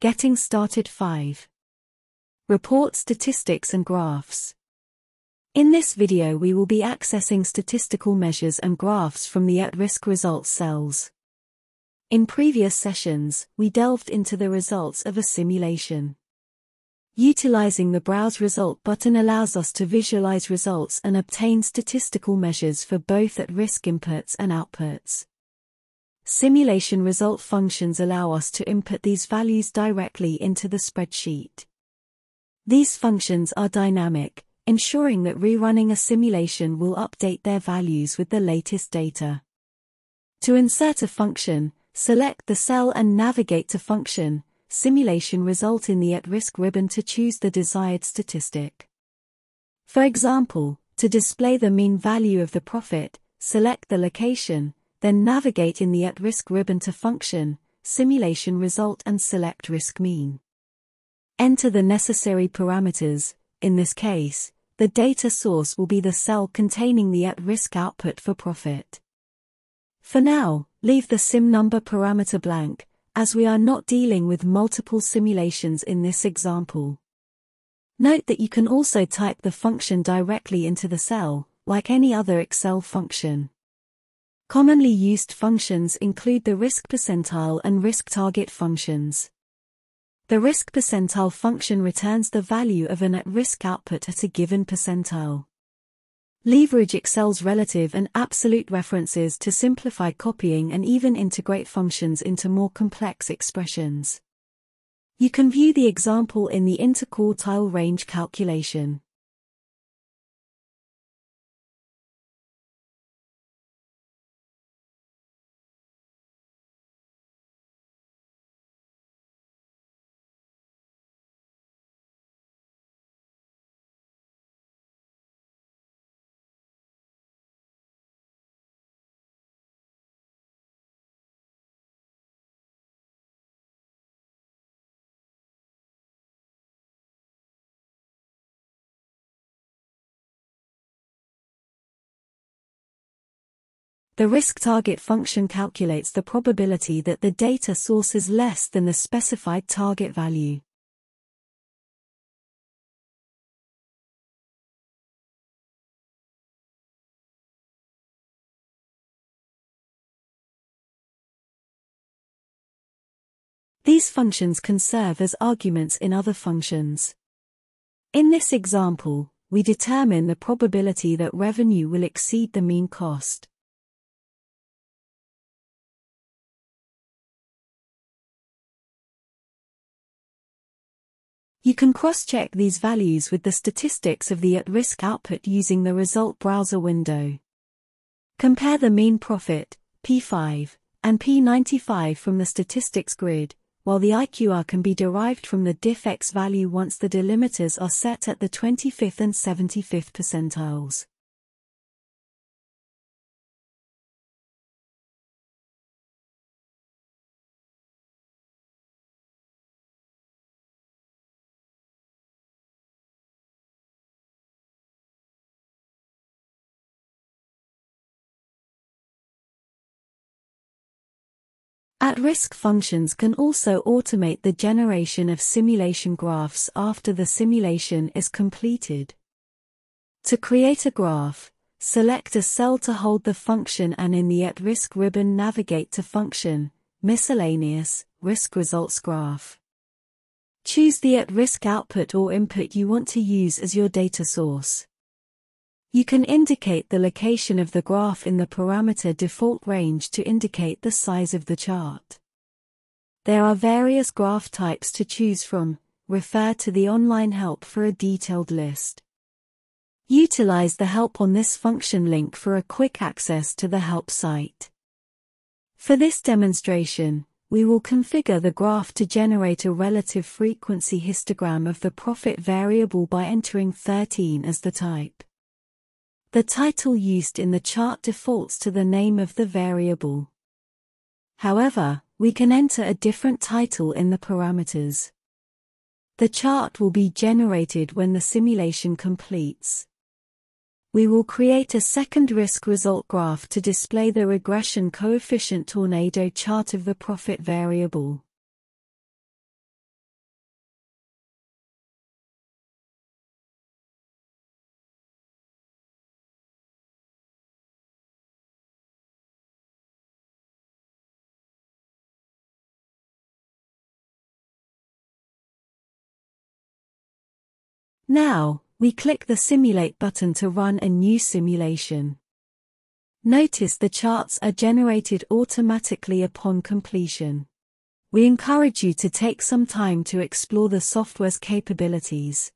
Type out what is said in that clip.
Getting Started 5. Report Statistics and Graphs. In this video we will be accessing statistical measures and graphs from the at-risk results cells. In previous sessions, we delved into the results of a simulation. Utilizing the Browse Result button allows us to visualize results and obtain statistical measures for both at-risk inputs and outputs. Simulation result functions allow us to input these values directly into the spreadsheet. These functions are dynamic, ensuring that rerunning a simulation will update their values with the latest data. To insert a function, select the cell and navigate to Function, Simulation Result in the At-Risk ribbon to choose the desired statistic. For example, to display the mean value of the profit, select the location, then navigate in the At-Risk ribbon to Function, Simulation Result and select Risk Mean. Enter the necessary parameters, in this case, the data source will be the cell containing the at-risk output for profit. For now, leave the sim number parameter blank, as we are not dealing with multiple simulations in this example. Note that you can also type the function directly into the cell, like any other Excel function. Commonly used functions include the risk percentile and risk target functions. The risk percentile function returns the value of an at-risk output at a given percentile. Leverage Excel's relative and absolute references to simplify copying and even integrate functions into more complex expressions. You can view the example in the interquartile range calculation. The risk target function calculates the probability that the data source is less than the specified target value. These functions can serve as arguments in other functions. In this example, we determine the probability that revenue will exceed the mean cost. You can cross-check these values with the statistics of the at-risk output using the result browser window. Compare the mean profit, P5, and P95 from the statistics grid, while the IQR can be derived from the diff-X value once the delimiters are set at the 25th and 75th percentiles. At-risk functions can also automate the generation of simulation graphs after the simulation is completed. To create a graph, select a cell to hold the function and in the At-Risk ribbon navigate to Function, Miscellaneous, Risk Results Graph. Choose the at-risk output or input you want to use as your data source. You can indicate the location of the graph in the parameter default range to indicate the size of the chart. There are various graph types to choose from, refer to the online help for a detailed list. Utilize the help on this function link for a quick access to the help site. For this demonstration, we will configure the graph to generate a relative frequency histogram of the profit variable by entering 13 as the type. The title used in the chart defaults to the name of the variable. However, we can enter a different title in the parameters. The chart will be generated when the simulation completes. We will create a second risk result graph to display the regression coefficient tornado chart of the profit variable. Now, we click the Simulate button to run a new simulation. Notice the charts are generated automatically upon completion. We encourage you to take some time to explore the software's capabilities.